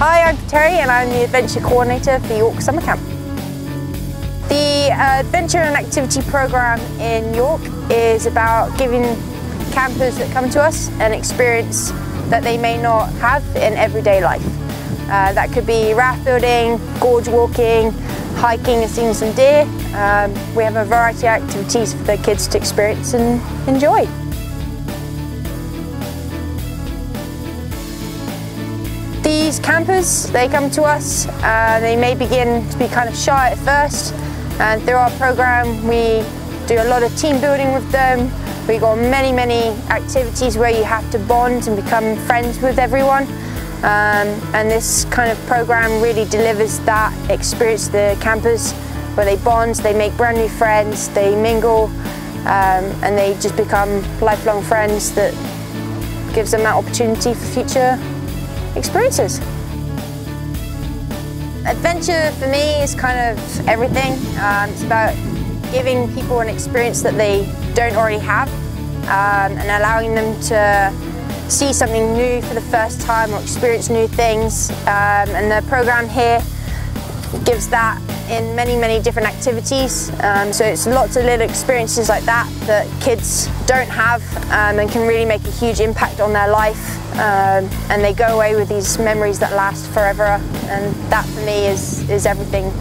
Terry and I'm the Adventure Coordinator for York Summer Camp. The uh, Adventure and Activity Programme in York is about giving campers that come to us an experience that they may not have in everyday life. Uh, that could be raft building, gorge walking, hiking and seeing some deer. Um, we have a variety of activities for the kids to experience and enjoy. These campers, they come to us, uh, they may begin to be kind of shy at first and through our program we do a lot of team building with them. We've got many, many activities where you have to bond and become friends with everyone. Um, and this kind of program really delivers that experience to the campers where they bond, they make brand new friends, they mingle um, and they just become lifelong friends that gives them that opportunity for future experiences. Adventure for me is kind of everything. Um, it's about giving people an experience that they don't already have um, and allowing them to see something new for the first time or experience new things. Um, and the program here gives that in many, many different activities. Um, so it's lots of little experiences like that that kids don't have um, and can really make a huge impact on their life. Um, and they go away with these memories that last forever. And that for me is, is everything.